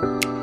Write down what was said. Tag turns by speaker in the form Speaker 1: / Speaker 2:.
Speaker 1: Bye.